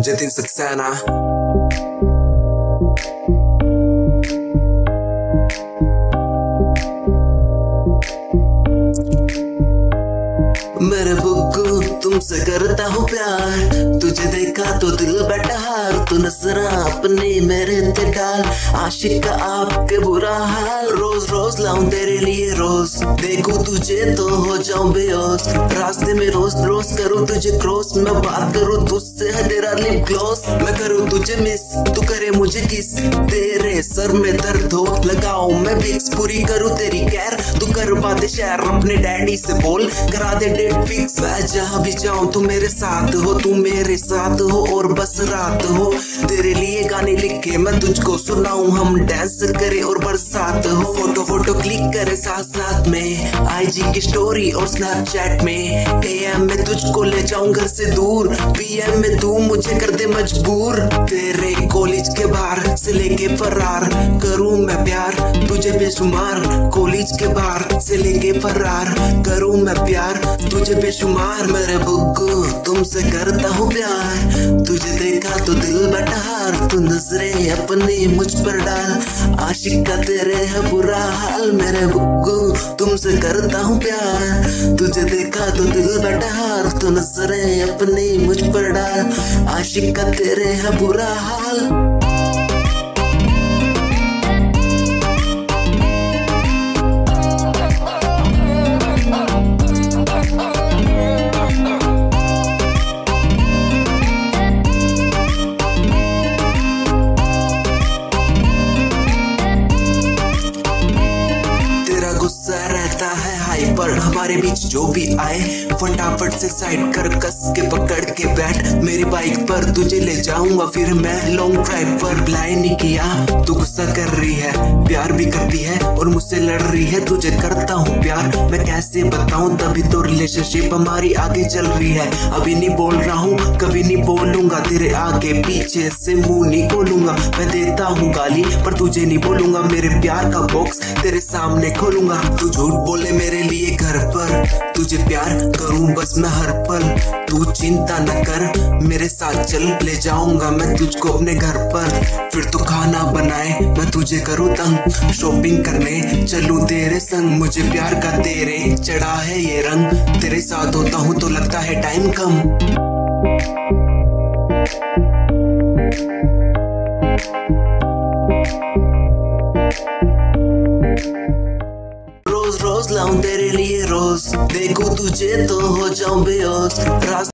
जतिन सक्सेना मेरे बुग्गू तुमसे करता हूँ प्यार। तुझे देखा तो दिल बैठा हार तू नजरा अपने मेरे ते डाल आशिक का आपके बुरा हाल, रोज रोज लाऊं तेरे लिए रोज। देखूँ तुझे तो हो जाऊँ बेहोश। रास्ते में रोज रोज करूँ तुझे क्रॉस मैं बात करूँ तुझसे है तेरा लिप ग्लॉस मैं करूँ तुझे मिस तू करे मुझे किस? तेरे सर में दर्द हो, लगाऊँ मैं विक्स पूरी करूँ तेरी कैर तू कर बातें शेयर अपने डैडी से बोल, करा दे डेट फिक्स जहाँ भी जाऊँ तू मेरे साथ हो, तू मेरे साथ हो और बस रात हो। तेरे लिए गाने लिख मैं तुझको सुनाऊं, हम डांस करे और बरसात हो। फ़ोटो फ़ोटो क्लिक करे साथ साथ में आईजी की स्टोरी और स्नैपचैट में। एएम में तुझको ले जाऊँ घर से दूर। पीएम में तू मुझे कर दे मजबूर। तेरे कॉलेज के बाहर से लेके फरार करूँ मैं प्यार, तुझे बेशुमार। कॉलेज के बाहर से लेके फरार करूँ मैं प्यार। तुझे बेशुमार मेरे बुग्गू तुमसे करता हूँ प्यार। तुझे देखा तो दिल बटार तू नजरे अपनी मुझ पर डाल। आशिक का तेरे है बुरा हाल, मेरे बुग्गू तुमसे करता हूँ प्यार। तुझे देखा तो दिल बटार तू नजरे अपनी मुझ पर डाल। आशिक का तेरे है बुरा हाल। पर हमारे बीच जो भी आए, फटाफट से साइड कर कस के पकड़ के बैठ। मेरी बाइक पर तुझे ले जाऊँगा, फिर मैं लॉन्ग ड्राइव पर ब्लाइन नहीं किया। तू गुस्सा कर रही है, प्यार भी करती है और मुझसे लड़ रही है। तुझे करता हूँ प्यार, मैं कैसे बताऊँ? तभी तो रिलेशनशिप हमारी आगे चल रही है। अभी नहीं बोल रहा हूँ, कभी नहीं बोलूँगा। तेरे आगे पीछे से मुँह नहीं खोलूँगा। मैं देता हूँ गाली, पर तुझे नहीं बोलूँगा। मेरे प्यार का बॉक्स तेरे सामने खोलूँगा। तू झूठ बोले मेरे लिए घर पर। तुझे प्यार करूँ, बस मैं हर पल। तू चिंता न कर, मेरे साथ चल, ले जाऊँगा मैं तुझको अपने घर पर। फिर तू खाना बनाए, मैं तुझे करूँ तंग। शॉपिंग करने चलूँ तेरे संग, मुझे प्यार का तेरे चढ़ा है ये रंग। तेरे साथ होता हूँ तो लगता है टाइम कम। रोज रोज लाऊं तेरे लिए रोज देखूँ तुझे तो हो जाऊँ बेहोश रास्ते